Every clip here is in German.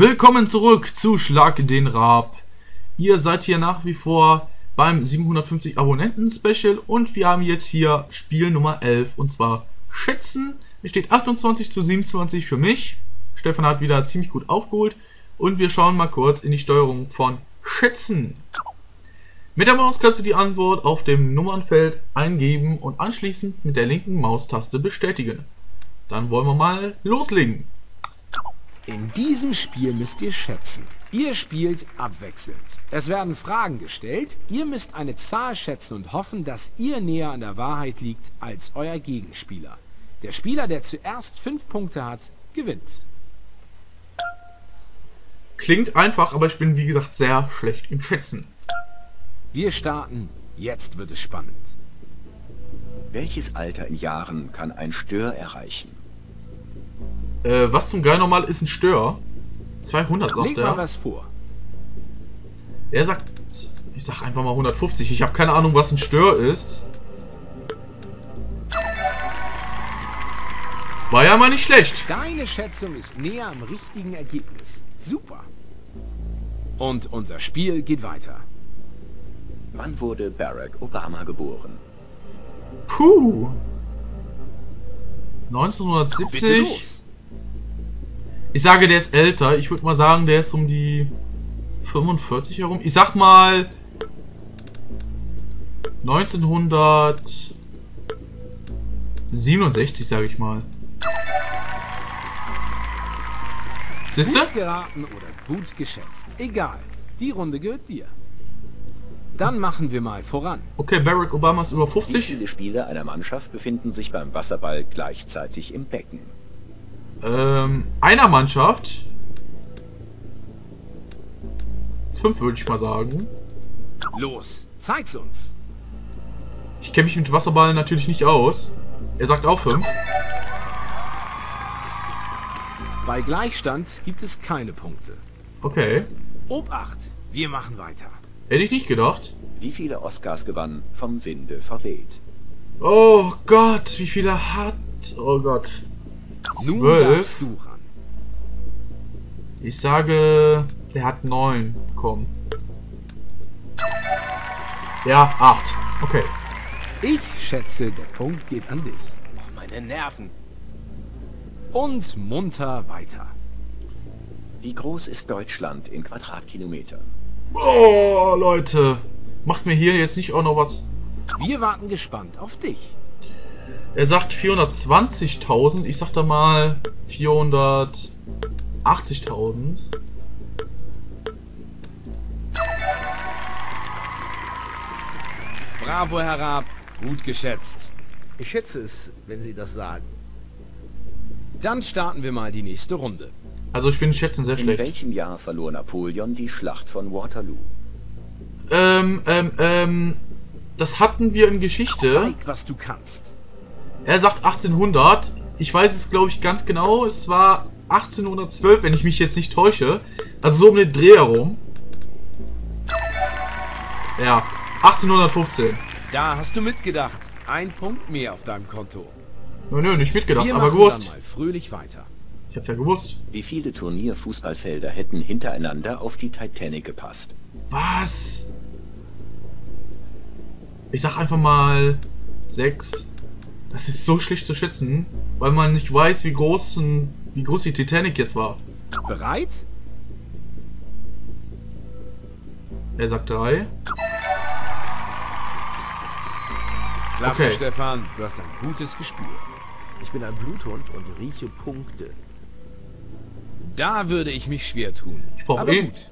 Willkommen zurück zu Schlag den Raab. Ihr seid hier nach wie vor beim 750 Abonnenten Special und wir haben jetzt hier Spiel Nummer 11 und zwar Schätzen. Es steht 28 zu 27 für mich. Stefan hat wieder ziemlich gut aufgeholt und wir schauen mal kurz in die Steuerung von Schätzen. Mit der Maus kannst du die Antwort auf dem Nummernfeld eingeben und anschließend mit der linken Maustaste bestätigen. Dann wollen wir mal loslegen. In diesem Spiel müsst ihr schätzen. Ihr spielt abwechselnd. Es werden Fragen gestellt, ihr müsst eine Zahl schätzen und hoffen, dass ihr näher an der Wahrheit liegt als euer Gegenspieler. Der Spieler, der zuerst fünf Punkte hat, gewinnt. Klingt einfach, aber ich bin wie gesagt sehr schlecht im Schätzen. Wir starten, jetzt wird es spannend. Welches Alter in Jahren kann ein Stör erreichen? Äh, was zum Geil nochmal ist ein Stör? 200 sagt Leg mal er. was vor. Er sagt, ich sag einfach mal 150. Ich habe keine Ahnung, was ein Stör ist. War ja mal nicht schlecht. Deine Schätzung ist näher am richtigen Ergebnis. Super. Und unser Spiel geht weiter. Wann wurde Barack Obama geboren? Puh. Bitte 1970. Ich sage, der ist älter. Ich würde mal sagen, der ist um die 45 herum. Ich sag mal 1967, sage ich mal. Siehst du? Gut geraten oder gut geschätzt. Egal. Die Runde gehört dir. Dann machen wir mal voran. Okay, Barack Obama ist über Wie 50. viele Spieler einer Mannschaft befinden sich beim Wasserball gleichzeitig im Becken? Ähm, einer Mannschaft. Fünf würde ich mal sagen. Los, zeig's uns. Ich kenne mich mit Wasserballen natürlich nicht aus. Er sagt auch fünf. Bei Gleichstand gibt es keine Punkte. Okay. Obacht, wir machen weiter. Hätte ich nicht gedacht. Wie viele Oscars gewann Vom Winde verweht? Oh Gott, wie viele er hat. Oh Gott. Nun Zwölf. darfst du ran. Ich sage, der hat neun. Komm. Ja, acht. Okay. Ich schätze, der Punkt geht an dich. Oh, meine Nerven. Und munter weiter. Wie groß ist Deutschland in Quadratkilometern? Oh, Leute. Macht mir hier jetzt nicht auch noch was. Wir warten gespannt auf dich. Er sagt 420.000. Ich sag da mal 480.000. Bravo, Herr Raab. Gut geschätzt. Ich schätze es, wenn Sie das sagen. Dann starten wir mal die nächste Runde. Also ich bin schätzen sehr In schlecht. welchem Jahr verlor Napoleon die Schlacht von Waterloo? Ähm, ähm, ähm. Das hatten wir in Geschichte. Zeig, was du kannst. Er sagt 1800. Ich weiß es, glaube ich, ganz genau. Es war 1812, wenn ich mich jetzt nicht täusche. Also so um den Dreh herum. Ja, 1815. Da hast du mitgedacht. Ein Punkt mehr auf deinem Konto. Nö, nö, nicht mitgedacht, wir aber gewusst. dann mal fröhlich weiter. Ich hab ja gewusst. Wie viele Turnierfußballfelder hätten hintereinander auf die Titanic gepasst? Was? Ich sag einfach mal 6. Das ist so schlecht zu schätzen, weil man nicht weiß, wie groß, ein, wie groß die Titanic jetzt war. Bereit? Er sagt 3. Klasse, Okay. Stefan. Du hast ein gutes Gespür. Ich bin ein Bluthund und rieche Punkte. Da würde ich mich schwer tun. Ich brauch Aber eh- gut.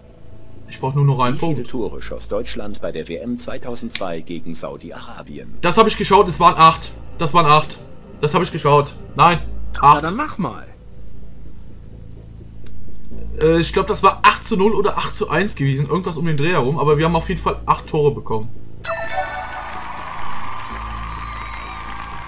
Ich brauche nur noch einen Wie viele Punkt. Tore schoss Deutschland bei der WM 2002 gegen Saudi-Arabien? Das habe ich geschaut, es waren 8. Das waren 8. Das habe ich geschaut. Nein, Na 8. dann mach mal. Äh, ich glaube, das war 8 zu 0 oder 8 zu 1 gewesen. Irgendwas um den Dreh herum. Aber wir haben auf jeden Fall 8 Tore bekommen.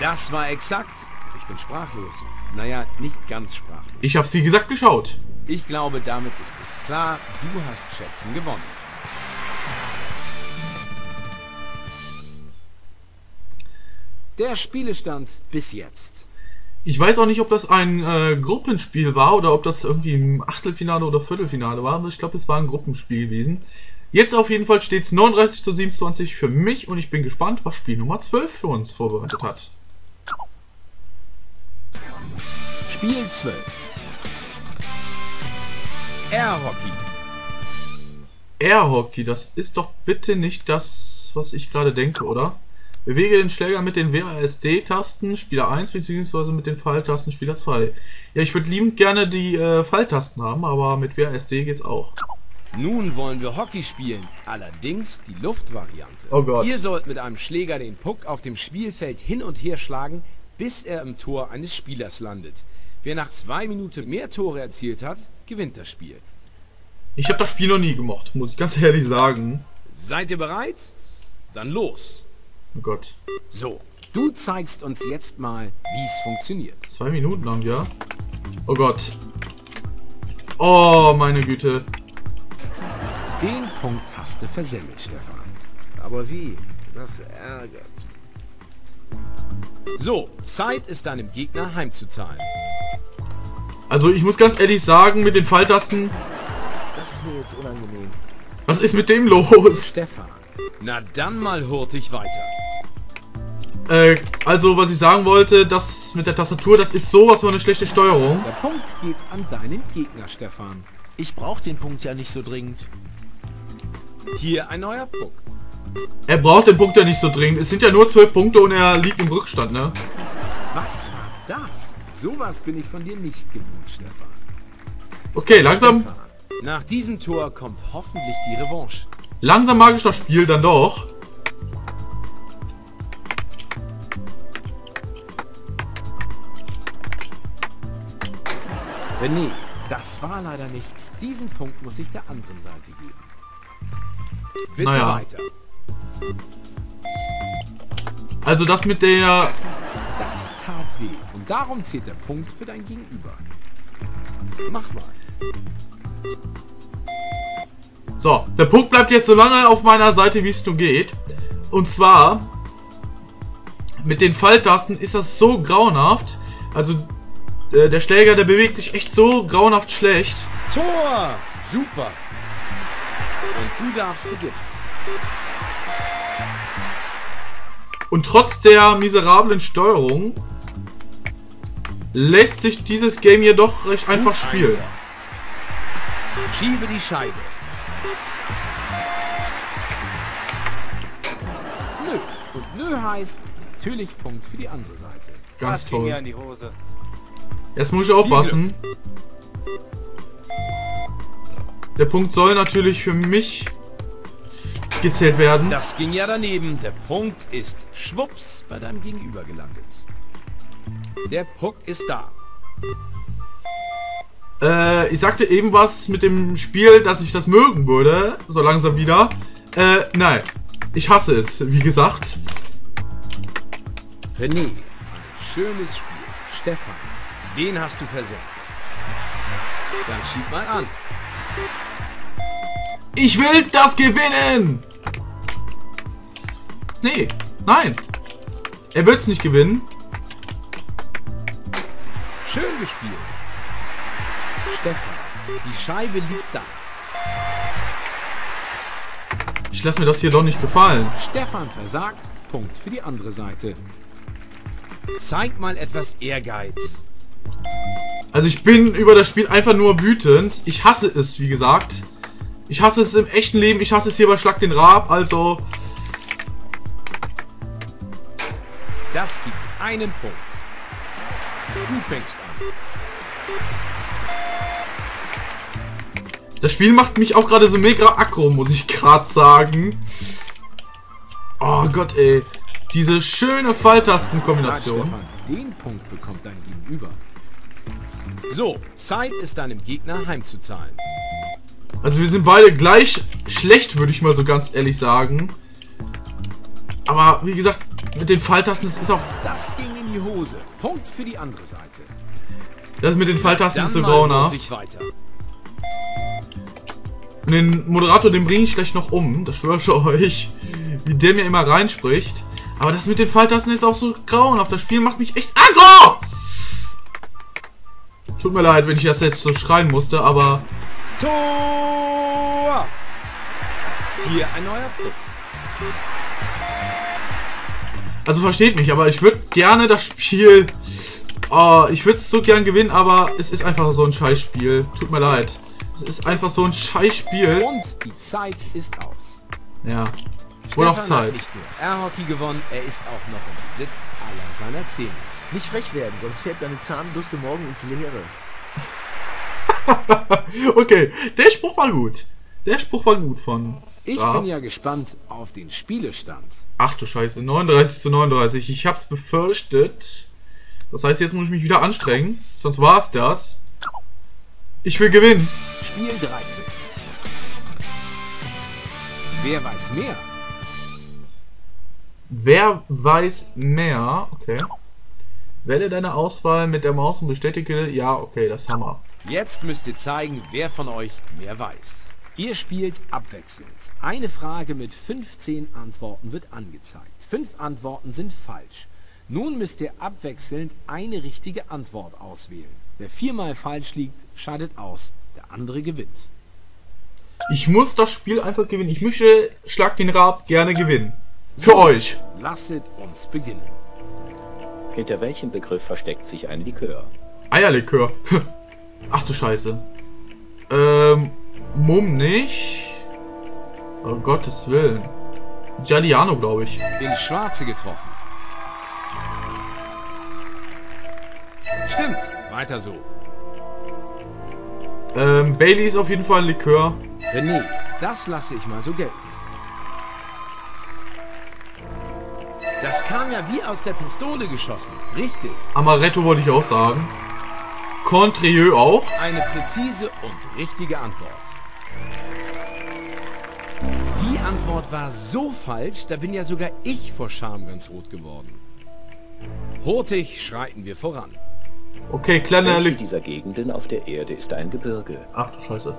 Das war exakt. Ich bin sprachlos. Naja, nicht ganz sprachlos. Ich habe es wie gesagt geschaut. Ich glaube, damit ist es klar, du hast Schätzen gewonnen. Der Spielestand bis jetzt. Ich weiß auch nicht, ob das ein äh, Gruppenspiel war oder ob das irgendwie im Achtelfinale oder Viertelfinale war. Aber ich glaube, es war ein Gruppenspiel gewesen. Jetzt auf jeden Fall steht es 39 zu 27 für mich und ich bin gespannt, was Spiel Nummer 12 für uns vorbereitet hat. Spiel 12. Air Hockey. Air Hockey, das ist doch bitte nicht das, was ich gerade denke, oder? Bewege den Schläger mit den WASD-Tasten Spieler 1 bzw. mit den Pfeiltasten Spieler 2. Ja, ich würde liebend gerne die äh, Pfeiltasten haben, aber mit WASD geht's auch. Nun wollen wir Hockey spielen, allerdings die Luftvariante. Oh Gott. Ihr sollt mit einem Schläger den Puck auf dem Spielfeld hin und her schlagen, bis er im Tor eines Spielers landet. Wer nach zwei Minuten mehr Tore erzielt hat, gewinnt das Spiel. Ich habe das Spiel noch nie gemocht, muss ich ganz ehrlich sagen. Seid ihr bereit? Dann los. Oh Gott. So, du zeigst uns jetzt mal, wie es funktioniert. Zwei Minuten lang, ja? Oh Gott. Oh, meine Güte. Den Punkt hast du versemmelt, Stefan. Aber wie? Das ärgert. So, Zeit ist deinem Gegner heimzuzahlen. Also ich muss ganz ehrlich sagen, mit den Pfeiltasten, Das ist mir jetzt unangenehm. was ist mit dem los? Stefan. Na dann mal hurtig weiter. Äh, also was ich sagen wollte, das mit der Tastatur, das ist sowas von eine schlechte Steuerung. Der Punkt geht an deinen Gegner, Stefan. Ich brauche den Punkt ja nicht so dringend. Hier ein neuer Puck. Er braucht den Punkt ja nicht so dringend. Es sind ja nur zwölf Punkte und er liegt im Rückstand, ne? Was war das? Sowas bin ich von dir nicht gewohnt, Stefan. Okay, langsam, Stefan. Nach diesem Tor kommt hoffentlich die Revanche. langsam mag ich das Spiel dann doch. René, das war leider nichts. Diesen Punkt muss ich der anderen Seite geben. Bitte Naja. weiter. Also das mit der... Das tat weh. Darum zählt der Punkt für dein Gegenüber. Mach mal. So, der Punkt bleibt jetzt so lange auf meiner Seite, wie es nur geht. Und zwar... Mit den Pfeiltasten ist das so grauenhaft. Also äh, der Schläger, der bewegt sich echt so grauenhaft schlecht. Tor! Super. Und du darfst beginnen. Und trotz der miserablen Steuerung lässt sich dieses Game hier doch recht einfach spielen. Schiebe die Scheibe. Nö. Und nö heißt natürlich Punkt für die andere Seite. Ganz Das ging ja toll. in die Hose. Jetzt muss ich aufpassen. Der Punkt soll natürlich für mich gezählt werden. Das ging ja daneben. Der Punkt ist schwupps bei deinem Gegenüber gelandet. Der Puck ist da. Äh, ich sagte eben was mit dem Spiel, dass ich das mögen würde. So langsam wieder. Äh, nein. Ich hasse es, wie gesagt. René, ein schönes Spiel. Stefan, den hast du versenkt. Dann schieb mal an. Ich will das gewinnen! Nee, nein. Er wird es nicht gewinnen. Schön gespielt. Stefan, die Scheibe liegt da. Ich lasse mir das hier doch nicht gefallen. Stefan versagt, Punkt für die andere Seite. Zeig mal etwas Ehrgeiz. Also ich bin über das Spiel einfach nur wütend. Ich hasse es, wie gesagt. Ich hasse es im echten Leben. Ich hasse es hier bei Schlag den Raab. Also, Das gibt einen Punkt. Fängst an. das Spiel macht mich auch gerade so mega aggro, muss ich gerade sagen. Oh Gott, ey. Diese schöne Pfeiltastenkombination. Stefan, den Punkt bekommt dein Gegenüber. So, Zeit ist deinem Gegner heimzuzahlen. Also wir sind beide gleich schlecht, würde ich mal so ganz ehrlich sagen. Aber wie gesagt, mit den Pfeiltasten, das ist auch... Das ging in die Hose. Punkt für die andere Seite. Das mit den Pfeiltasten ist so hurtig weiter. Und den Moderator, den bringe ich gleich noch um. Das schwöre ich euch. Wie der mir immer reinspricht. Aber das mit den Pfeiltasten ist auch so grauenhaft. Das Spiel macht mich echt aggro! Tut mir leid, wenn ich das jetzt so schreien musste, aber Tor! Hier ein neuer Pfiff. Also versteht mich, aber ich würde gerne das Spiel. Oh, ich würde es so gern gewinnen, aber es ist einfach so ein Scheißspiel. Tut mir leid. Es ist einfach so ein Scheißspiel. Und die Zeit ist aus. Ja. Wohl auch Zeit. Air-Hockey gewonnen, er ist auch noch im Besitz aller seiner Zähne. Nicht frech werden, sonst fährt deine Zahnbürste morgen ins Leere. Okay, der Spruch war gut. Der Spruch war gut von. Ich Ja. bin ja gespannt auf den Spielestand. Ach du Scheiße, 39 zu 39. Ich hab's befürchtet. Das heißt, jetzt muss ich mich wieder anstrengen. Sonst war's das. Ich will gewinnen. Spiel 13. Wer weiß mehr? Wer weiß mehr? Okay. Wähle deine Auswahl mit der Maus und bestätige. Ja, okay, das haben wir. Jetzt müsst ihr zeigen, wer von euch mehr weiß. Ihr spielt abwechselnd. Eine Frage mit 15 Antworten wird angezeigt. Fünf Antworten sind falsch. Nun müsst ihr abwechselnd eine richtige Antwort auswählen. Wer viermal falsch liegt, scheidet aus. Der andere gewinnt. Ich muss das Spiel einfach gewinnen. Ich möchte Schlag den Rab gerne gewinnen. Für euch. Lasset uns beginnen. Hinter welchem Begriff versteckt sich ein Likör? Eierlikör. Ach du Scheiße. Ähm, Mumm nicht. Oh Gottes Willen. Giuliano, glaube ich. Ins Schwarze getroffen. Stimmt. Weiter so. Ähm, Bailey ist auf jeden Fall ein Likör. René, das lasse ich mal so gelten. Das kam ja wie aus der Pistole geschossen. Richtig. Amaretto wollte ich auch sagen. Contrieux auch. Eine präzise und richtige Antwort. Antwort war so falsch, da bin ja sogar ich vor Scham ganz rot geworden. Hurtig schreiten wir voran. Okay, kleiner Welche Likör. dieser Gegenden auf der Erde ist ein Gebirge? Ach du Scheiße.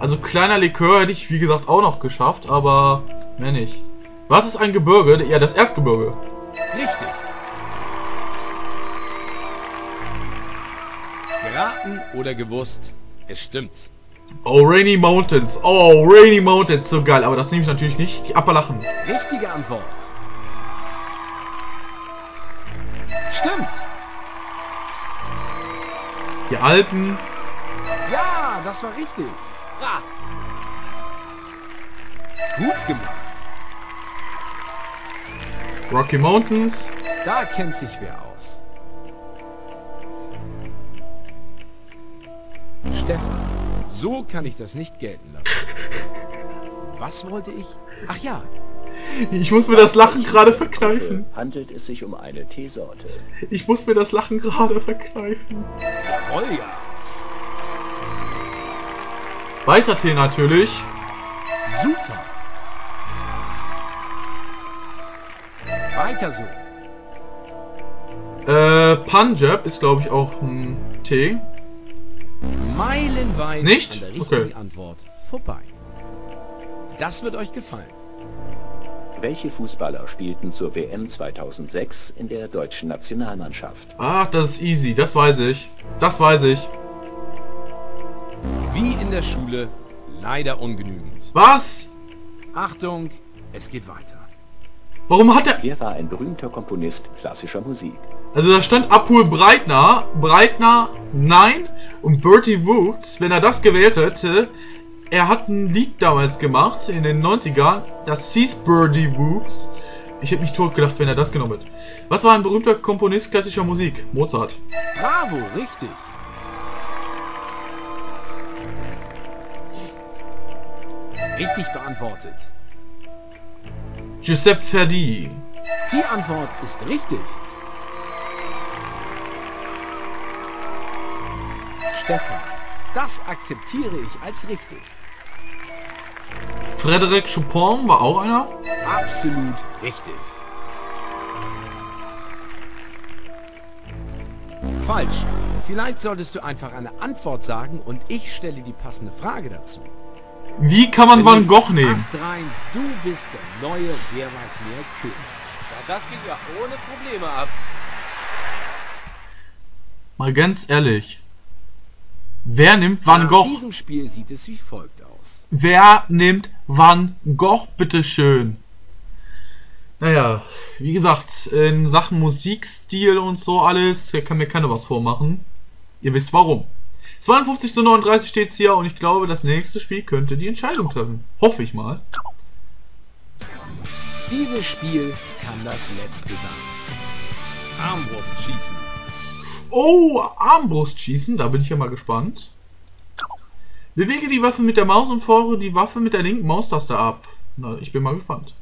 Also kleiner Likör hätte ich wie gesagt auch noch geschafft, aber mehr nicht. Was ist ein Gebirge? Ja, das Erzgebirge. Richtig. Geraten oder gewusst, es stimmt. Oh, Rainy Mountains. Oh, Rainy Mountains. So geil. Aber das nehme ich natürlich nicht. Die Appalachen. Richtige Antwort. Stimmt. Die Alpen. Ja, das war richtig. Ah. Gut gemacht. Rocky Mountains. Da kennt sich wer aus. So kann ich das nicht gelten lassen. Was wollte ich? Ach ja, Ich muss mir das Lachen gerade verkneifen. Handelt es sich um eine Teesorte? Ich muss mir das Lachen gerade verkneifen. Olga. Weißer Tee natürlich. Super. Weiter so. Äh, Punjab ist glaube ich auch ein Tee. Meilenweit Nicht? an der richtigen Okay. Antwort vorbei. Das wird euch gefallen. Welche Fußballer spielten zur WM 2006 in der deutschen Nationalmannschaft? Ach, das ist easy. Das weiß ich. Das weiß ich. Wie in der Schule, leider ungenügend. Was? Achtung, es geht weiter. Warum hat er... Wer war ein berühmter Komponist klassischer Musik? Also da stand Abhol Breitner. Breitner, nein. Und Bertie Woods, wenn er das gewählt hätte... Er hat ein Lied damals gemacht, in den 90ern. Das hieß Birdie Woods. Ich hätte mich totgedacht, wenn er das genommen hätte. Was war ein berühmter Komponist klassischer Musik? Mozart. Bravo, richtig. Richtig beantwortet. Giuseppe Verdi. Die Antwort ist richtig. Stefan, das akzeptiere ich als richtig. Frédéric Chopin war auch einer. Absolut richtig. Falsch. Vielleicht solltest du einfach eine Antwort sagen und ich stelle die passende Frage dazu. Wie kann man Van Gogh nehmen? Ast rein, du bist der neue Wer weiß mehr König. Ja, das ging ja ohne Probleme ab. Mal ganz ehrlich. Wer nimmt Van Gogh? diesem Spiel sieht es wie folgt aus. Wer nimmt Van Gogh, bitteschön? Naja, wie gesagt, in Sachen Musikstil und so alles, kann mir keiner was vormachen. Ihr wisst warum. 52 zu 39 steht's hier und ich glaube, das nächste Spiel könnte die Entscheidung treffen. Hoffe ich mal. Dieses Spiel kann das letzte sein. Armbrust schießen. Oh, Armbrustschießen, da bin ich ja mal gespannt. Bewege die Waffe mit der Maus und feuere die Waffe mit der linken Maustaste ab. Na, ich bin mal gespannt.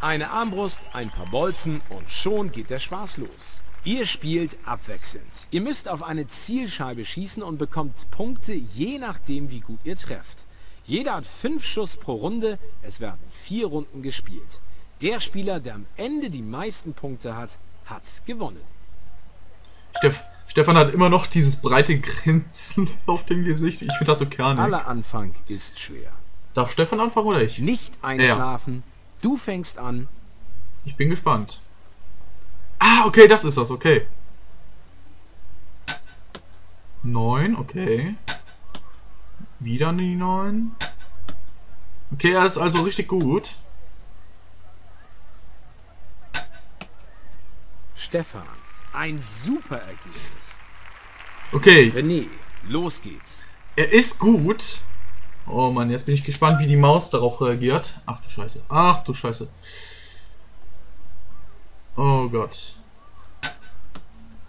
Eine Armbrust, ein paar Bolzen und schon geht der Spaß los. Ihr spielt abwechselnd. Ihr müsst auf eine Zielscheibe schießen und bekommt Punkte je nachdem, wie gut ihr trefft. Jeder hat fünf Schuss pro Runde. Es werden vier Runden gespielt. Der Spieler, der am Ende die meisten Punkte hat, hat gewonnen. Steff, Stefan hat immer noch dieses breite Grinsen auf dem Gesicht. Ich finde das so kernig. Aller Anfang ist schwer. Darf Stefan anfangen oder ich? Nicht einschlafen. Du fängst an. Ich bin gespannt. Ah, okay, das ist das, okay. Neun, okay. Wieder die neun. Okay, er ist also richtig gut. Stefan, ein super Ergebnis. Okay, René, los geht's. er ist gut. Oh Mann, jetzt bin ich gespannt, wie die Maus darauf reagiert. Ach du Scheiße. Ach du Scheiße. Oh Gott.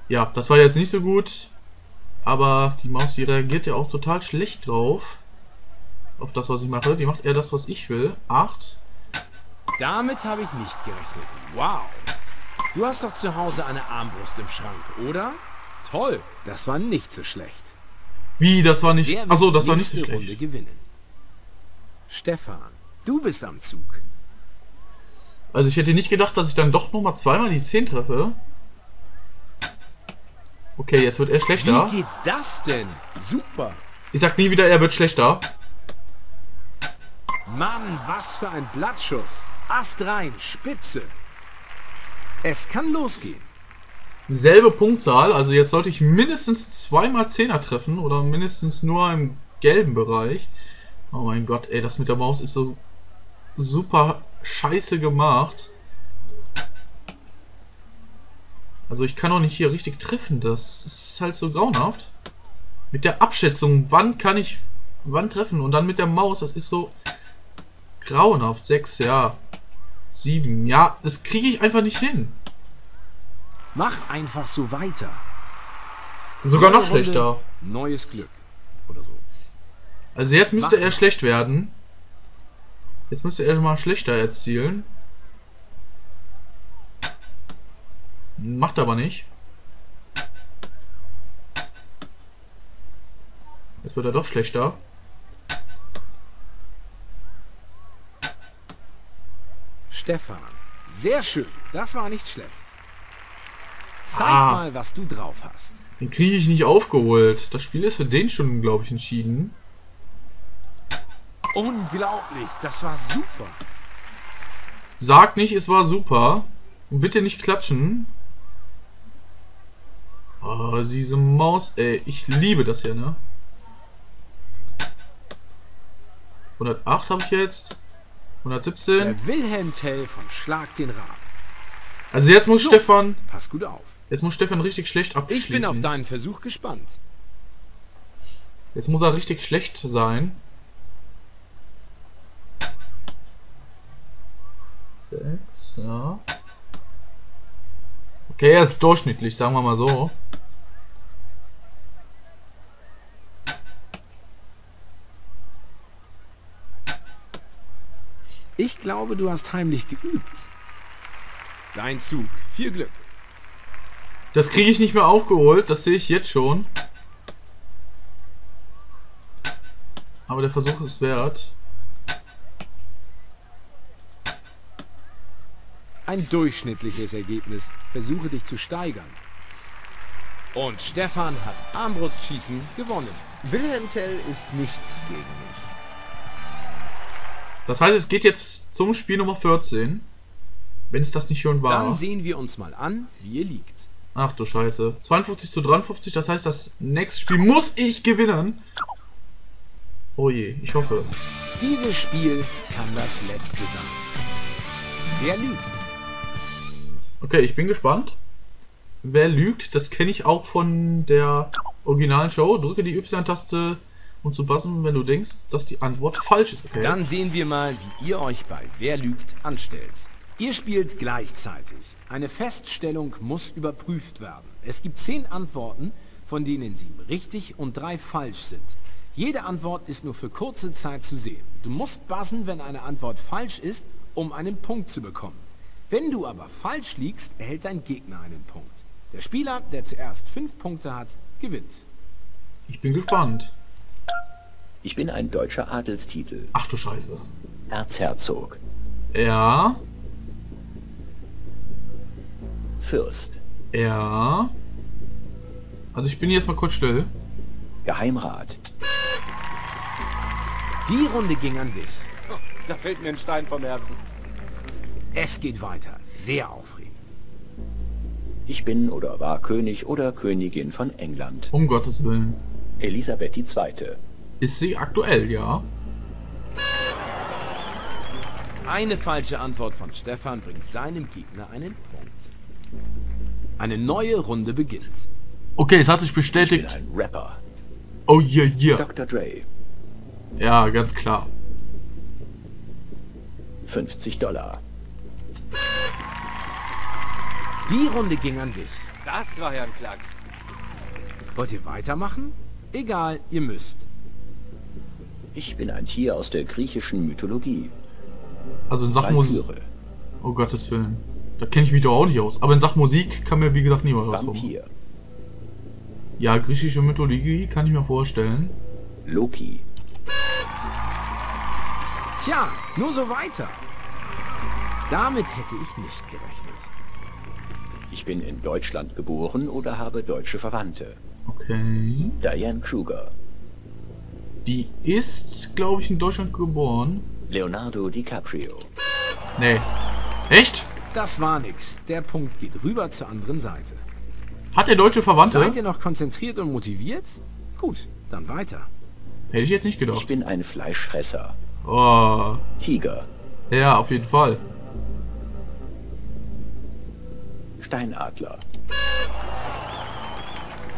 Ja, das war jetzt nicht so gut. Aber die Maus, die reagiert ja auch total schlecht drauf. Auf das, was ich mache. Die macht eher das, was ich will. Acht. Damit habe ich nicht gerechnet. Wow. Du hast doch zu Hause eine Armbrust im Schrank, oder? Toll. Das war nicht so schlecht. Wie, das war nicht... Achso, das war nicht so nächste Runde schlecht. gewinnen? Stefan, du bist am Zug. Also ich hätte nicht gedacht, dass ich dann doch nochmal zweimal die 10 treffe. Okay, jetzt wird er schlechter. Wie geht das denn? Super. Ich sag nie wieder, er wird schlechter. Mann, was für ein Blattschuss. Ast rein, Spitze. Es kann losgehen. Selbe Punktzahl, also jetzt sollte ich mindestens zweimal Zehner treffen oder mindestens nur im gelben Bereich. Oh mein Gott, ey, das mit der Maus ist so super scheiße gemacht. Also ich kann auch nicht hier richtig treffen, das ist halt so grauenhaft. Mit der Abschätzung, wann kann ich wann treffen und dann mit der Maus, das ist so grauenhaft. Sechs, ja. Sieben, ja, das kriege ich einfach nicht hin. Mach einfach so weiter. Sogar Neue noch Runde, schlechter. Neues Glück. Oder so. Also jetzt müsste Mach er schlecht werden. Jetzt müsste er mal schlechter erzielen. Macht aber nicht. Jetzt wird er doch schlechter. Stefan, sehr schön. Das war nicht schlecht. Zeig Ah. mal, was du drauf hast. Den kriege ich nicht aufgeholt. Das Spiel ist für den schon, glaube ich, entschieden. Unglaublich, das war super. Sag nicht, es war super. Und bitte nicht klatschen. Oh, diese Maus, ey. Ich liebe das hier, ne? 108 habe ich jetzt. 117. Der Wilhelm Tell von Schlag den Raab. Also jetzt muss So. Stefan, Pass gut auf. Jetzt muss Stefan richtig schlecht abschließen. Ich bin auf deinen Versuch gespannt. Jetzt muss er richtig schlecht sein. Sechs, ja. Okay, er ist durchschnittlich, sagen wir mal so. Ich glaube, du hast heimlich geübt. Dein Zug. Viel Glück. Das kriege ich nicht mehr aufgeholt, das sehe ich jetzt schon. Aber der Versuch ist wert. Ein durchschnittliches Ergebnis. Versuche dich zu steigern. Und Stefan hat Armbrustschießen gewonnen. Wilhelm Tell ist nichts gegen mich. Das heißt, es geht jetzt zum Spiel Nummer 14. Wenn es das nicht schon war. Dann sehen wir uns mal an, wie ihr liegt. Ach du Scheiße. 52 zu 53, das heißt, das nächste Spiel muss ich gewinnen. Oh je, ich hoffe. Dieses Spiel kann das letzte sein. Wer lügt? Okay, ich bin gespannt. Wer lügt, das kenne ich auch von der originalen Show. Drücke die Y-Taste, um zu buzzen, wenn du denkst, dass die Antwort falsch ist. Okay. Dann sehen wir mal, wie ihr euch bei Wer lügt anstellt. Ihr spielt gleichzeitig. Eine Feststellung muss überprüft werden. Es gibt zehn Antworten, von denen sieben richtig und drei falsch sind. Jede Antwort ist nur für kurze Zeit zu sehen. Du musst buzzen, wenn eine Antwort falsch ist, um einen Punkt zu bekommen. Wenn du aber falsch liegst, erhält dein Gegner einen Punkt. Der Spieler, der zuerst fünf Punkte hat, gewinnt. Ich bin gespannt. Ich bin ein deutscher Adelstitel. Ach du Scheiße. Erzherzog. Ja, Fürst. ja. Also ich bin jetzt mal kurz still. Geheimrat. Die Runde ging an dich. Da fällt mir ein Stein vom Herzen. Es geht weiter. Sehr aufregend. Ich bin oder war König oder Königin von England. Um Gottes Willen. Elisabeth II. Ist sie aktuell, ja? Eine falsche Antwort von Stefan bringt seinem Gegner einen Punkt. Eine neue Runde beginnt. Okay, es hat sich Ich bin bestätigt. ein Rapper. Oh yeah, yeah. Dr. Dre. Ja, ganz klar. 50 Dollar. Die Runde ging an dich. Das war ja ein Klacks. Wollt ihr weitermachen? Egal, ihr müsst. Ich bin ein Tier aus der griechischen Mythologie. Also in Sachen Musik. Oh Gottes Willen. Da kenne ich mich doch auch nicht aus. Aber in Sachen Musik kann mir wie gesagt niemand was. Vampir. Ja, griechische Mythologie kann ich mir vorstellen. Loki. Tja, nur so weiter. Damit hätte ich nicht gerechnet. Ich bin in Deutschland geboren oder habe deutsche Verwandte. Okay. Diane Kruger. Die ist, glaube ich, in Deutschland geboren. Leonardo DiCaprio. Nee. Echt? Das war nix. Der Punkt geht rüber zur anderen Seite. Hat der deutsche Verwandte? Seid ihr noch konzentriert und motiviert? Gut, dann weiter. Hätte ich jetzt nicht Ich gedacht. bin ein Fleischfresser. Oh. Tiger. Ja, auf jeden Fall. Steinadler.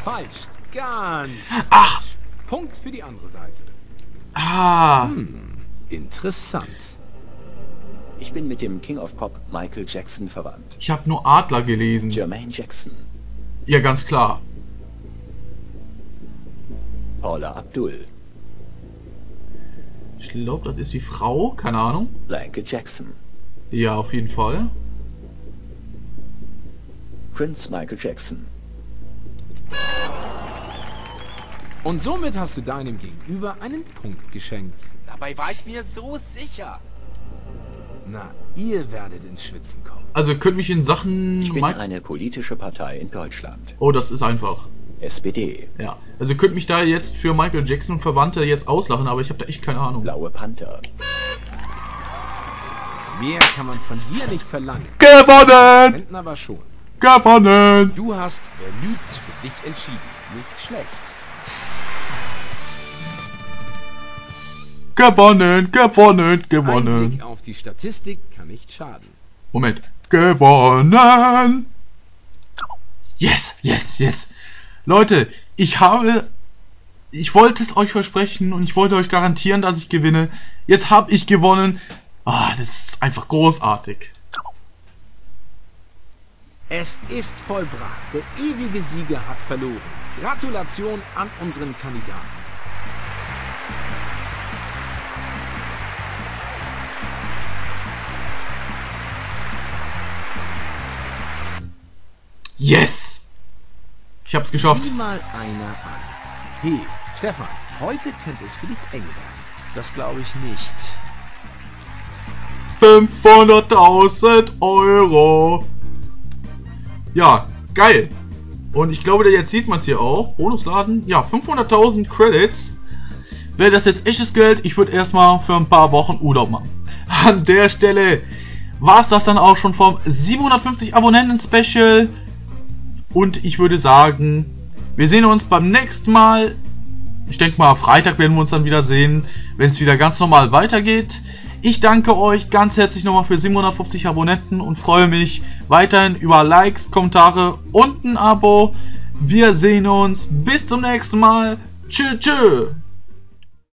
Falsch. Ganz Ach. falsch. Punkt für die andere Seite. Ah. Interessant. Ich bin mit dem King of Pop Michael Jackson verwandt. Ich habe nur Adler gelesen. Jermaine Jackson. Ja, ganz klar. Paula Abdul. Ich glaube, das ist die Frau. Keine Ahnung. Blanke Jackson. Ja, auf jeden Fall. Prince Michael Jackson. Und somit hast du deinem Gegenüber einen Punkt geschenkt. Dabei war ich mir so sicher. Na, ihr werdet ins Schwitzen kommen. Also ihr könnt mich in Sachen... Ich bin eine politische Partei in Deutschland. oh, das ist einfach. SPD. Ja. Also ihr könnt mich da jetzt für Michael Jackson und Verwandte jetzt auslachen, aber ich habe da echt keine Ahnung. Blaue Panther. Mehr kann man von dir nicht verlangen. Gewonnen! Aber schon. Gewonnen! Du hast, wer lügt, für dich entschieden. Nicht schlecht. Gewonnen! Gewonnen! Ein Gewonnen! Blick auf die Statistik kann nicht schaden. Moment. Gewonnen! Yes, yes, yes. Leute, ich habe. Ich wollte es euch versprechen und ich wollte euch garantieren, dass ich gewinne. Jetzt habe ich gewonnen. Ah, das ist einfach großartig. Es ist vollbracht. Der ewige Sieger hat verloren. Gratulation an unseren Kandidaten. Yes! Ich hab's geschafft. Sieh mal einer an. Hey, Stefan, heute könnte es für dich eng werden. Das glaube ich nicht. 500.000 Euro. Ja, geil. Und ich glaube, jetzt sieht man es hier auch. Bonusladen. Ja, 500.000 Credits. Wäre das jetzt echtes Geld, ich würde erstmal für ein paar Wochen Urlaub machen. An der Stelle war es das dann auch schon vom 750 Abonnenten-Special. Und ich würde sagen, wir sehen uns beim nächsten Mal. Ich denke mal, Freitag werden wir uns dann wieder sehen, wenn es wieder ganz normal weitergeht. Ich danke euch ganz herzlich nochmal für 750 Abonnenten und freue mich weiterhin über Likes, Kommentare und ein Abo. Wir sehen uns. Bis zum nächsten Mal. Tschö, tschö.